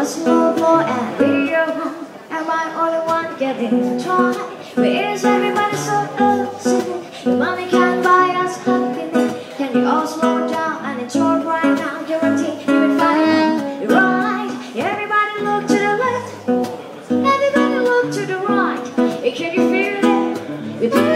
Was more for every Am I only one getting try? Where is everybody so upset? The money can't buy us happiness Can you all slow down and enjoy right now? Guarantee you will find You're right Everybody look to the left Everybody look to the right Can you feel it?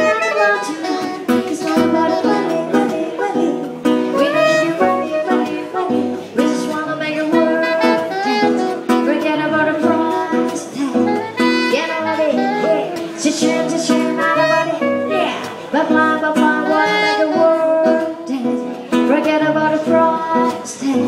Price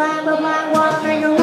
I'm a walk through